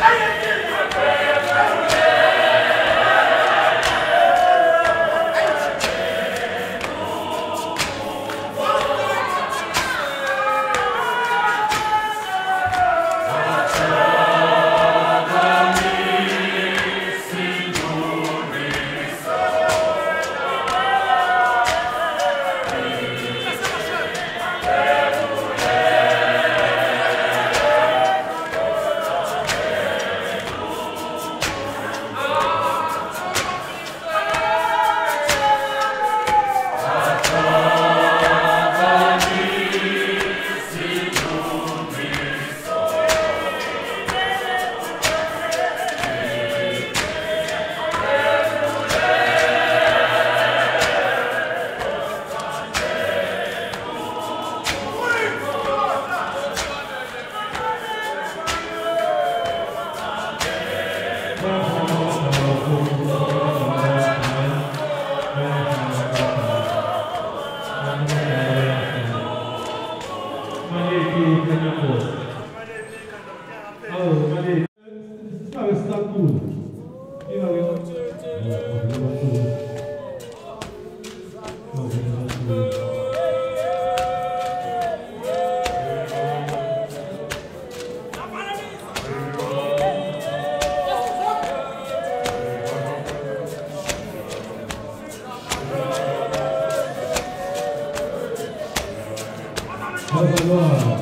Amém. Oh, Oh.